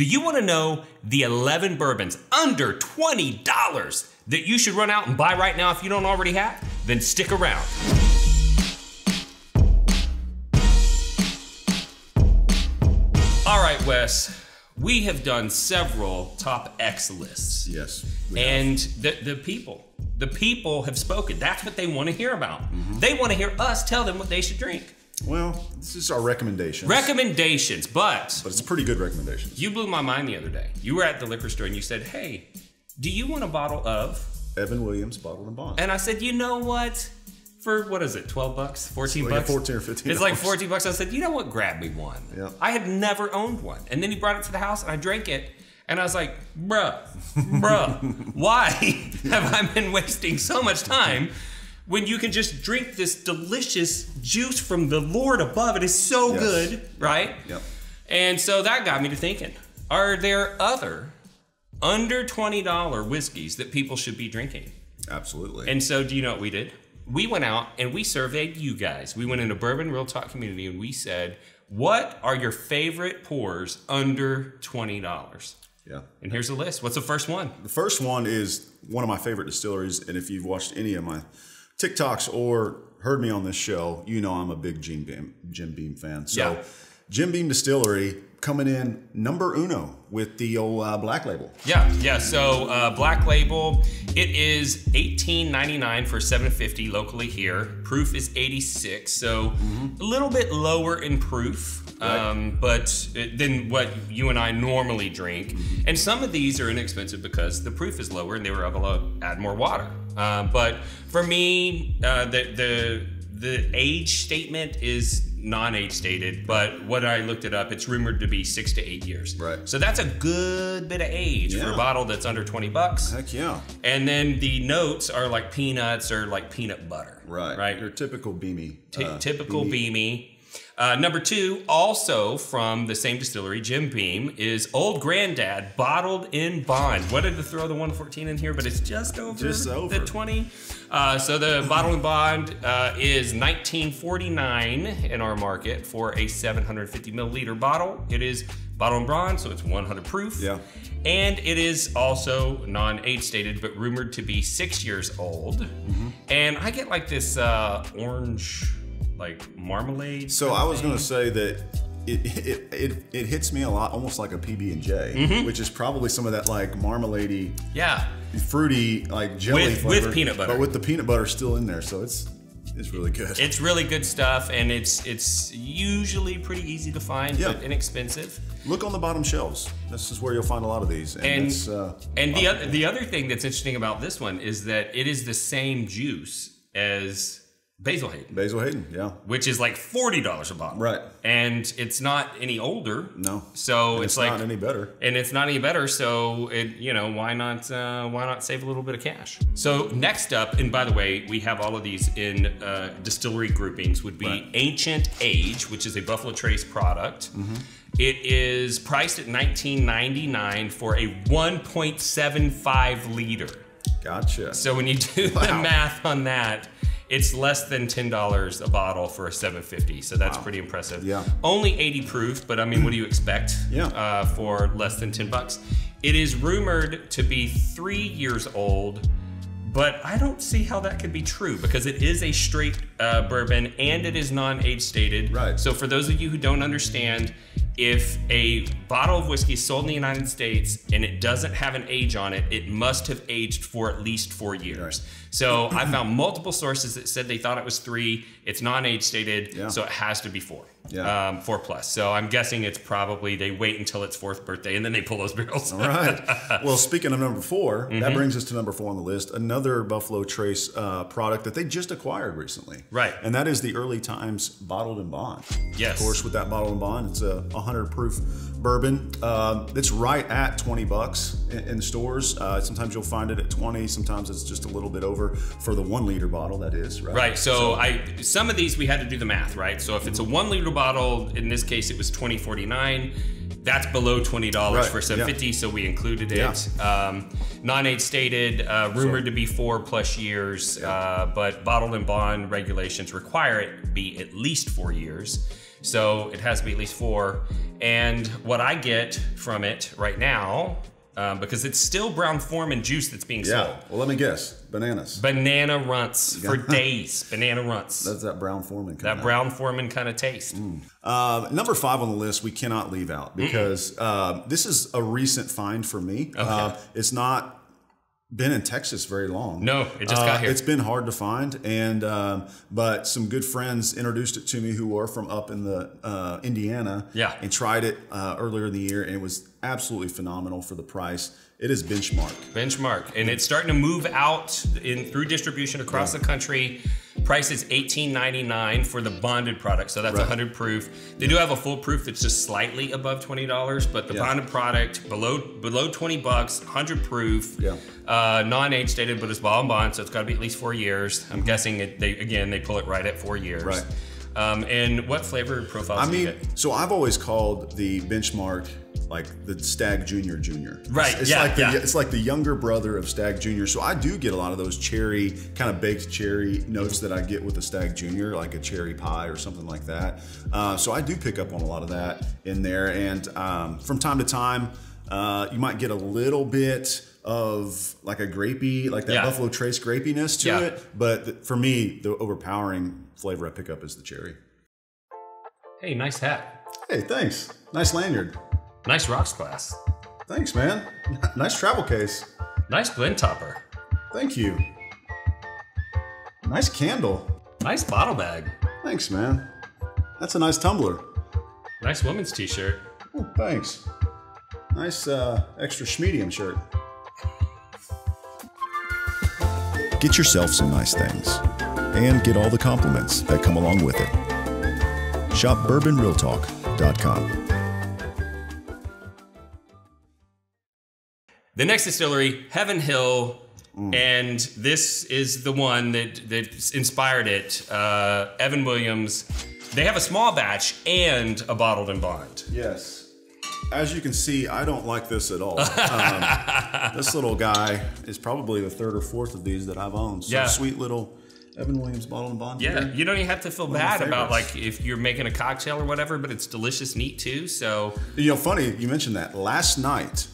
Do you want to know the 11 bourbons under $20 that you should run out and buy right now if you don't already have? Then stick around. All right, Wes, we have done several top X lists. Yes. And the, the people, the people have spoken. That's what they want to hear about. Mm-hmm. They want to hear us tell them what they should drink. Well, this is our recommendation. Recommendations, but but it's a pretty good recommendation. you blew my mind the other day. You were at the liquor store and you said, Hey, do you want a bottle of? Evan Williams, Bottled and Bond. And I said, You know what? For what is it, 12 bucks? 14 like bucks? 14 or 15 It's like 14 bucks. I said, You know what? Grab me one. Yeah. I had never owned one. And then he brought it to the house and I drank it. And I was like, Bruh, bruh, why have I been wasting so much time? When you can just drink this delicious juice from the Lord above, it is so Yes. good, right? Yep. And so that got me to thinking are there other under $20 whiskeys that people should be drinking? Absolutely. And so, do you know what we did? We went out and we surveyed you guys. We went into Bourbon Real Talk community and we said, What are your favorite pours under $20? yeah. And here's the list. What's the first one? The first one is one of my favorite distilleries, and if you've watched any of my TikToks or heard me on this show, you know I'm a big Jim Beam, Jim Beam fan. So, Yeah. Jim Beam Distillery coming in number uno with the old uh, black label. Yeah, yeah. So uh, Black Label, it is eighteen ninety nine for seven fifty locally here. Proof is eighty six, so a little bit lower in proof, um, but it- than what you and I normally drink. And some of these are inexpensive because the proof is lower and they were able to add more water. Uh, but for me, uh, the the the age statement is non-age stated, but what I looked it up, it's rumored to be six to eight years. Right. So that's a good bit of age for a bottle that's under 20 bucks. Heck yeah. And then the notes are like peanuts or like peanut butter. Right. Right. Your typical beamy. Ty- uh, typical beamy. beamy. Uh, number two, also from the same distillery, Jim Beam, is Old Grand-Dad bottled in bond. Wanted to throw the 114 in here, but it's just over, Just over. the 20. Uh, so the Bottled in bond uh, is 1949 in our market for a 750 milliliter bottle. It is bottle in bond, so it's 100 proof. Yeah. And it is also non-age stated, but rumored to be six years old. Mm-hmm. And I get like this uh, orange, like marmalade. So I was going to say that it, it it it hits me a lot, almost like a PB and J, Mm-hmm. which is probably some of that like marmaladey, Yeah. fruity, like jelly With- with peanut butter. but with the peanut butter still in there. So it's it's really good. It's really good stuff, and it's it's usually pretty easy to find, Yeah. but inexpensive. Look on the bottom shelves. This is where you'll find a lot of these. And, And it's, uh, and the other the other thing that's interesting about this one is that it is the same juice as Basil Hayden, Basil Hayden, yeah, which is like forty dollars a bottle, Right. And it's not any older, no, So it's, it's like not any better. and it's not any better. So it, you know, why not, uh, why not save a little bit of cash? So next up, and by the way, we have all of these in uh, distillery groupings. Would be Right. Ancient Age, which is a Buffalo Trace product. Mm-hmm. It is priced at 19.99 for a 1.75 liter. Gotcha. So when you do the math on that, it's less than ten dollars a bottle for a 750. So that's Wow. pretty impressive. Yeah. Only 80 proof, but I mean, what do you expect? Yeah. Uh, for less than 10 bucks. It is rumored to be three years old, but I don't see how that could be true because it is a straight uh, bourbon and it is non-age stated. Right. So for those of you who don't understand, if a bottle of whiskey is sold in the United States and it doesn't have an age on it, it must have aged for at least four years. Right. So I found multiple sources that said they thought it was three. It's non-age stated, Yeah. so it has to be four. Yeah. Um, four plus. So I'm guessing it's probably they wait until its fourth birthday and then they pull those barrels. All right. Well, speaking of number 4 Mm-hmm. that brings us to number four on the list. Another Buffalo Trace uh, product that they just acquired recently. Right. And that is the Early Times Bottled and Bond. Yes. Of course, with that Bottled and Bond, it's a 100 proof bourbon. Um, it's right at 20 bucks in, in stores. Uh, sometimes you'll find it at 20. Sometimes it's just a little bit over for the one liter bottle. That is right. Right. So, I some of these we had to do the math, right? So if it's a one liter bottle, in this case it was twenty forty nine. That's below twenty dollars Right, for seven fifty, so we included it. Yeah. Um, non-age stated, uh, rumored to be four plus years, uh, but bottled and bond regulations require it be at least four years. So it has to be at least four. And what I get from it right now, um, because it's still Brown Forman juice that's being Yeah. sold. Well, let me guess. Bananas. Banana runts for days. Banana runts. That's that Brown Forman. coming that Brown Forman kind of taste. Uh, number five on the list, we cannot leave out because uh, this is a recent find for me. Uh, it's not been in Texas very long. No, it just got Uh, here. It's been hard to find, and um, but some good friends introduced it to me who are from up in the uh, Indiana. Yeah. and tried it uh, earlier in the year, and it was absolutely phenomenal for the price. It is benchmark. benchmark and it's starting to move out in through distribution across the country price is $18.99 for the bonded product so that's Right. 100 proof they do have a full proof that's just slightly above $20 but the Yeah. bonded product below below 20 bucks 100 proof Yeah. uh, non-age stated but it's bond and bond so it's got to be at least four years i'm guessing it, they again they pull it right at four years Right. um, and what flavor profiles I do you mean, so I've always called the benchmark like the Stagg Junior Junior. Right, It's, it's yeah, like the yeah. it's like the younger brother of Stagg Junior. So I do get a lot of those cherry kind of baked cherry notes that I get with the Stagg Junior, like a cherry pie or something like that. Uh, so I do pick up on a lot of that in there, and um, from time to time, uh, you might get a little bit of like a grapey, like that Yeah. Buffalo Trace grapiness to Yeah. it. But th- for me, the overpowering flavor I pick up is the cherry. hey nice hat Hey, thanks. Nice lanyard. Nice rocks glass Thanks, man. nice travel case. nice blend topper Thank you. Nice candle. nice bottle bag Thanks, man. That's a nice tumbler. nice woman's t-shirt Oh, thanks. Nice uh, extra schmedium shirt. Get yourself some nice things and get all the compliments that come along with it. Shop bourbonrealtalk.com. The next distillery, Heaven Hill, Mm. and this is the one that that inspired it. Uh, Evan Williams. They have a small batch and a bottled and bond. Yes. As you can see, I don't like this at all. Um, this little guy is probably the third or fourth of these that I've owned. So Yeah. sweet little Evan Williams bottled and bond. Yeah, you don't even have to feel One bad about like if you're making a cocktail or whatever, but it's delicious neat too. So You know, funny you mentioned that. Last night,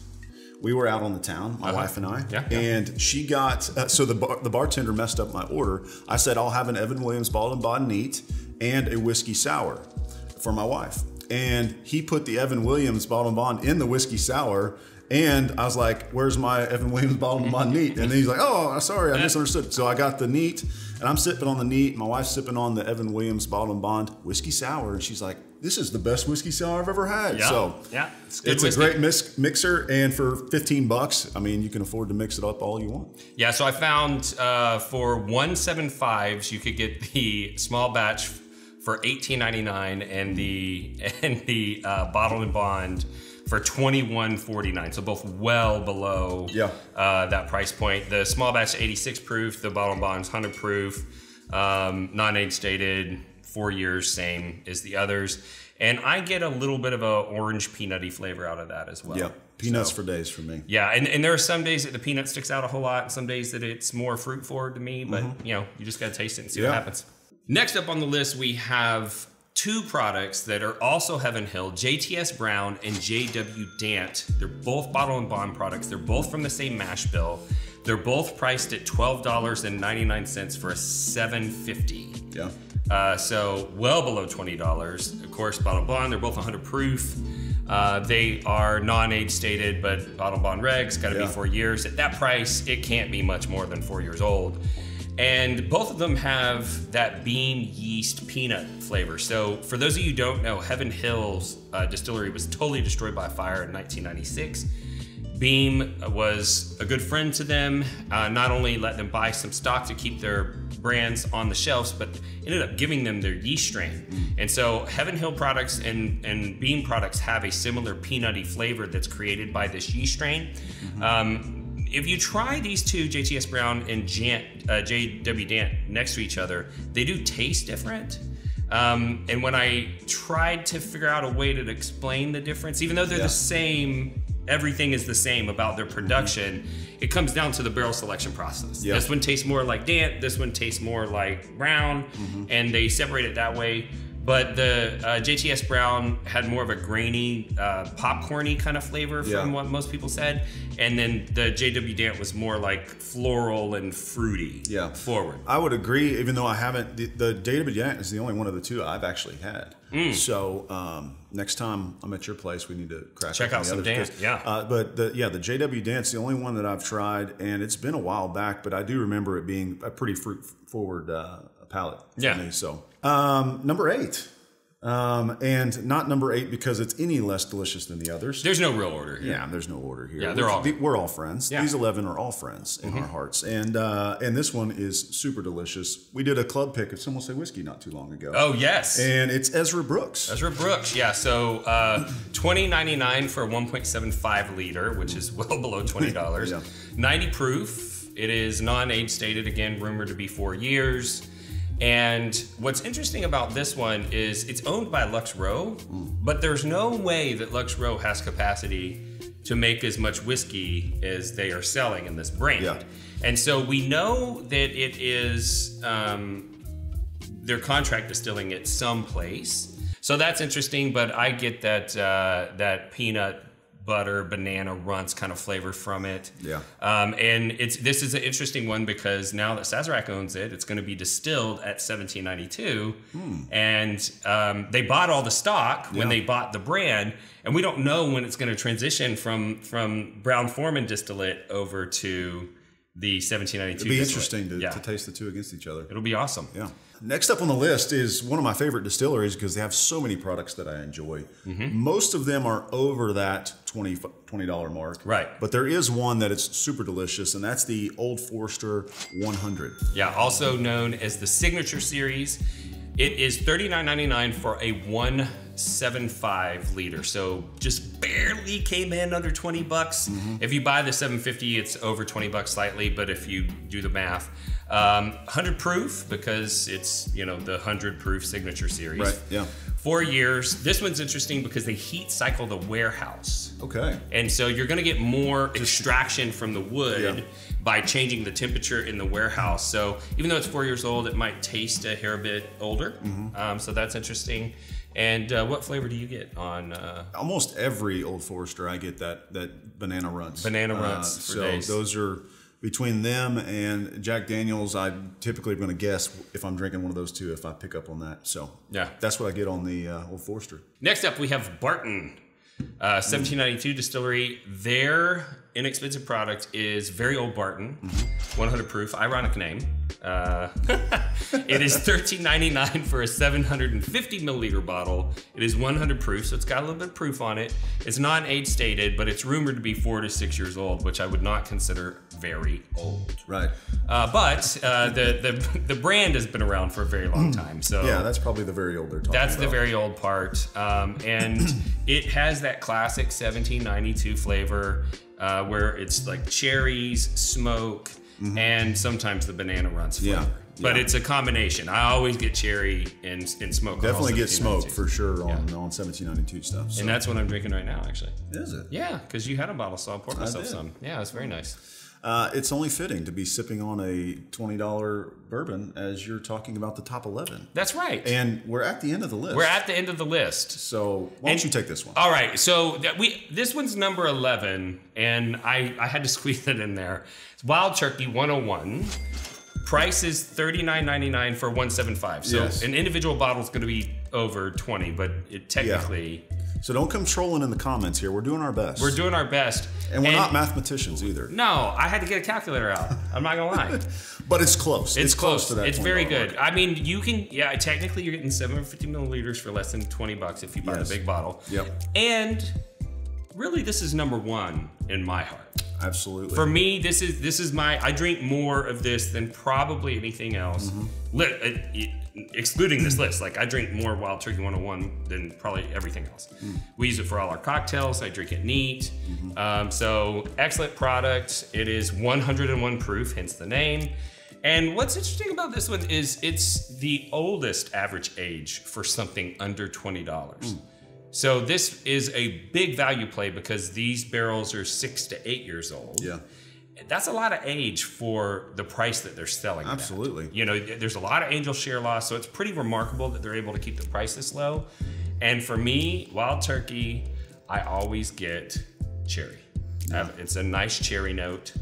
we were out on the town, my wife and I, Uh-huh. Yeah, yeah. and she got uh, so the bar, the bartender messed up my order. I said I'll have an Evan Williams bottle and bond neat and a whiskey sour for my wife, and he put the Evan Williams bottle and bond in the whiskey sour. And I was like, "Where's my Evan Williams bottle and bond neat?" And then he's like, "Oh, sorry, I misunderstood." So I got the neat, and I'm sipping on the neat. My wife's sipping on the Evan Williams bottle and bond whiskey sour, and she's like, "This is the best whiskey sour I've ever had." yeah, So yeah, it's good it's a great mis- mixer, and for 15 bucks, I mean, you can afford to mix it up all you want. Yeah, so I found uh, for 175s you could get the small batch for 18.99 and the and the uh, bottled and bond for 21.49. So both well below Yeah. uh, that price point. The small batch 86 proof, the bottle and bond's 100 proof, um, non-age stated, four years, same as the others. And I get a little bit of a orange peanutty flavor out of that as well. Yeah, peanuts for days for me. Yeah, and, and there are some days that the peanut sticks out a whole lot, and some days that it's more fruit forward to me, but mm-hmm. you know, you just gotta taste it and see Yeah. what happens. Next up on the list, we have two products that are also Heaven Hill JTS Brown and JW Dant. They're both bottle and bond products, they're both from the same mash bill. They're both priced at $12.99 for a 750 Yeah. uh, so well below twenty dollars. Of course, bottle bond. They're both 100 proof. Uh, they are non-age stated, but bottle bond regs got to Yeah. be four years. At that price, it can't be much more than four years old. And both of them have that Beam yeast peanut flavor. So, for those of you who don't know, Heaven Hills uh, distillery was totally destroyed by fire in 1996. Beam was a good friend to them. Uh, not only let them buy some stock to keep their brands on the shelves, but ended up giving them their yeast strain. And so Heaven Hill products and, and Beam products have a similar peanutty flavor that's created by this yeast strain. Um, if you try these two, JTS Brown and Jant, uh, JW Dant, next to each other, they do taste different. Um, and when I tried to figure out a way to explain the difference, even though they're Yeah. the same, everything is the same about their mm-hmm. production, it comes down to the barrel selection process. Yeah. This one tastes more like Dant, this one tastes more like Brown, mm-hmm. and they separate it that way. But the uh, JTS Brown had more of a grainy, uh, popcorny kind of flavor from Yeah. what most people said, and then the JW Dant was more like floral and fruity. Yeah. forward. I would agree, even though I haven't. The, the David Yant is the only one of the two I've actually had. Mm. So um, next time I'm at your place, we need to crack Check out the some Dant, 'cause, yeah. Uh, but the yeah, the JW Dant's the only one that I've tried, and it's been a while back, but I do remember it being a pretty fruit forward uh, Yeah. me. So um, number eight. Um, and not number eight because it's any less delicious than the others. There's no real order here. Yeah, there's no order here. Yeah, they're we're, all- we're all friends. Yeah. Mm-hmm. These eleven are all friends in our hearts, and uh, and this one is super delicious. We did a club pick of Someone Say Whiskey not too long ago, Oh yes. and it's Ezra Brooks. Ezra Brooks, yeah. So uh, twenty ninety nine for a one point seven five liter, which is well below twenty dollars. Yeah. Ninety proof. It is non age stated. Again, rumored to be four years. And what's interesting about this one is it's owned by Lux Row, but there's no way that Lux Row has capacity to make as much whiskey as they are selling in this brand. Yeah. And so we know that it is um, their contract distilling it someplace. So that's interesting, but I get that uh, that peanut butter banana runts kind of flavor from it. Yeah. Um, and it's this is an interesting one because now that Sazerac owns it, it's going to be distilled at 1792, and um, they bought all the stock when Hmm. Yeah. they bought the brand, and we don't know when it's going to transition from from Brown Forman distillate over to the 1792. It'd be interesting to, yeah. to taste the two against each other. It'll be awesome. Yeah. Next up on the list is one of my favorite distilleries because they have so many products that I enjoy. Mm-hmm. Most of them are over that 20 $20 mark. Right. But there is one that is super delicious, and that's the Old Forester 100. Yeah, also known as the Signature Series. It is $39.99 for a 175 liter. So just barely came in under 20 bucks. Mm-hmm. If you buy the 750, it's over 20 bucks slightly, but if you do the math, um, 100 proof because it's, you know, the 100 proof Signature Series. Right, yeah. Four years. This one's interesting because they heat cycle the warehouse. Okay. And so you're going to get more extraction from the wood Yeah. by changing the temperature in the warehouse. So even though it's four years old, it might taste a hair bit older. Mm-hmm. Um, so that's interesting. And uh, what flavor do you get on? Uh, Almost every Old Forester, I get that that banana runts. Banana runts for so days. those are between them and Jack Daniels. I typically am going to guess if I'm drinking one of those two if I pick up on that. So Yeah. that's what I get on the uh, Old Forester. next up, we have Barton. Uh, 1792 distillery. Their inexpensive product is very old Barton, 100 proof. Ironic name. Uh, it is 13.99 for a 750 milliliter bottle. It is 100 proof, so it's got a little bit of proof on it. It's not age stated, but it's rumored to be four to six years old, which I would not consider very old. Right. Uh, but uh, the, the the brand has been around for a very long time, so Yeah, that's probably the very old they're talking that's the very old part, um, and it has that classic 1792 flavor uh, where it's like cherries, smoke, and sometimes the banana runts flavor. Mm-hmm. Yeah, But yeah. it's a combination. I always get cherry and, and smoke. Definitely get smoke for sure on, on 1792 stuff. So. And that's what I'm drinking right now, actually. Is it? Yeah, because you had a bottle, so I'll pour myself some. Yeah, it's very nice. Uh, it's only fitting to be sipping on a $20 bourbon as you're talking about the top 11. That's right. And we're at the end of the list. We're at the end of the list. So why don't And- you take this one? All right, so that we this one's number eleven, and I I had to squeeze it in there. It's Wild Turkey 101. Price is thirty nine ninety nine for one seven five. So Yes. an individual bottle is going to be over twenty, but it technically So don't come trolling in the comments here. We're doing our best. we're doing our best. and we're not mathematicians either. No, I had to get a calculator out. I'm not gonna lie. But it's close. It's, close. to that. it's very good. mark. I mean, you can, yeah, technically you're getting 750 milliliters for less than 20 bucks if you buy Yes. the big bottle. Yep. And really, this is number one in my heart. Absolutely. For me, this is this is my. I drink more of this than probably anything else. Mm-hmm. Li- uh, excluding this list, like I drink more Wild Turkey 101 than probably everything else. Mm. We use it for all our cocktails. I drink it neat. Mm-hmm. Um, so excellent product. It is 101 proof, hence the name. And what's interesting about this one is it's the oldest average age for something under twenty dollars. Mm. So this is a big value play because these barrels are six to eight years old. yeah. that's a lot of age for the price that they're selling. Absolutely. You know, there's a lot of angel share loss, so it's pretty remarkable that they're able to keep the price this low. And for me, wild turkey, I always get cherry. Uh, it's a nice cherry note.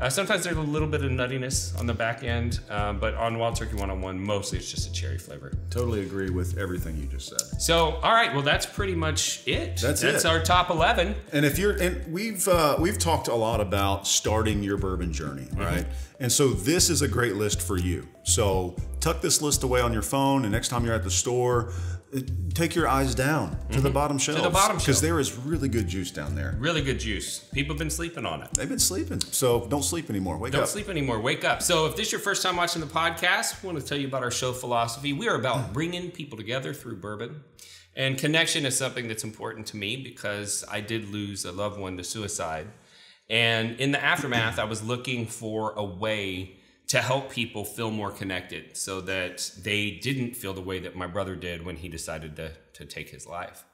Uh, sometimes there's a little bit of nuttiness on the back end, um, but on Wild Turkey 101, mostly it's just a cherry flavor. Totally agree with everything you just said. So, all right, well, that's pretty much it. That's That's it. our top 11. And if you're, and we've uh, we've talked a lot about starting your bourbon journey, right? And so this is a great list for you. So tuck this list away on your phone, and next time you're at the store, uh, take your eyes down to the bottom shelves, bottom because there is really good juice down there. Really good juice. People have been sleeping on it. They've been sleeping, so don't sleep anymore. Wake up. Don't sleep anymore. Wake up. So, if this is your first time watching the podcast, I want to tell you about our show philosophy. We are about bringing people together through bourbon. And connection is something that's important to me because I did lose a loved one to suicide. And in the aftermath, I was looking for a way to help people feel more connected so that they didn't feel the way that my brother did when he decided to, to take his life.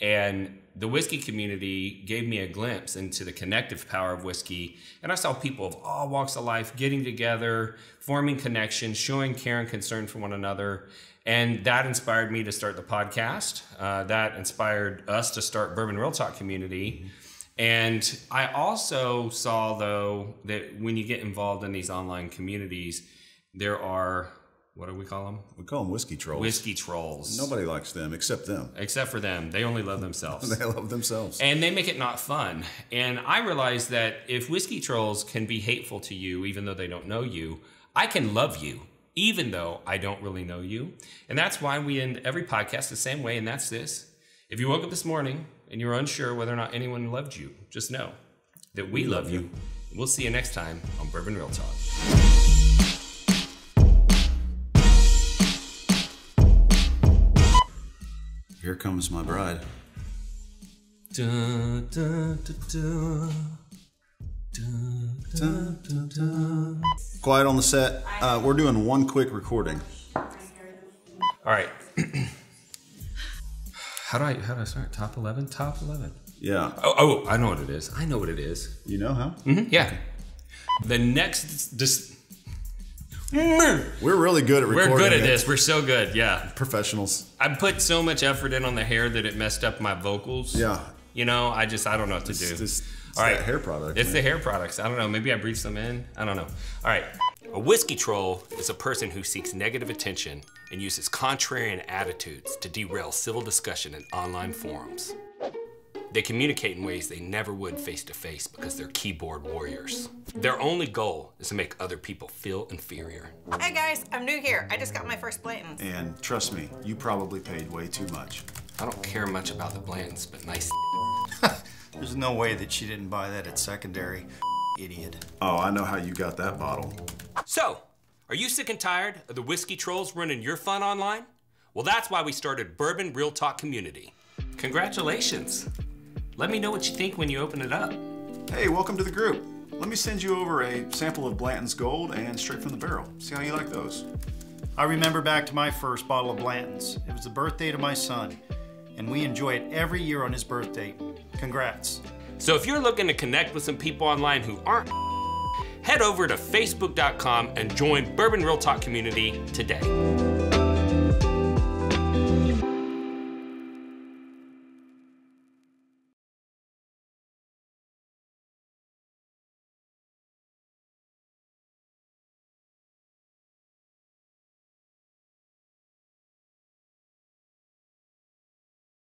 And the whiskey community gave me a glimpse into the connective power of whiskey. And I saw people of all walks of life getting together, forming connections, showing care and concern for one another. And that inspired me to start the podcast. Uh, that inspired us to start Bourbon Real Talk Community. And I also saw, though, that when you get involved in these online communities, there are, what do we call them? We call them whiskey trolls. Whiskey trolls. Nobody likes them except them. Except for them. They only love themselves. They love themselves. and they make it not fun. And I realized that if whiskey trolls can be hateful to you, even though they don't know you, I can love you, even though I don't really know you. And that's why we end every podcast the same way, and that's this. If you woke up this morning and you're unsure whether or not anyone loved you, just know that we love you. We'll see you next time on Bourbon Real Talk. Here comes my bride. Dun, dun, dun. Quiet on the set. Uh, we're doing one quick recording. All right. how do I how do I start? Top eleven. Top eleven. Yeah. Oh, oh, I know what it is. I know what it is. You know how? Mm-hmm, yeah. The next, just. We're really good at recording. We're good at it. this. We're so good. Yeah. Professionals. I put so much effort in on the hair that it messed up my vocals. Yeah. You know, I just I don't know what to do. It's, it's All right. hair product. It's man. the hair products. I don't know. Maybe I breathed some in. I don't know. All right. A whiskey troll is a person who seeks negative attention and uses contrarian attitudes to derail civil discussion in online forums. They communicate in ways they never would face to face because they're keyboard warriors. Their only goal is to make other people feel inferior. Hey guys, I'm new here. I just got my first Blanton's. And trust me, you probably paid way too much. I don't care much about the blends, but nice. There's no way that she didn't buy that at secondary. Idiot. Oh, I know how you got that bottle. So, are you sick and tired of the whiskey trolls running your fun online? Well, that's why we started Bourbon Real Talk Community. Congratulations. Let me know what you think when you open it up. Hey, welcome to the group. Let me send you over a sample of Blanton's Gold and straight from the barrel. See how you like those. I remember back to my first bottle of Blanton's. It was the birthday to my son, and we enjoy it every year on his birthday. Congrats. So if you're looking to connect with some people online who aren't, head over to facebook.com and join Bourbon Real Talk Community today.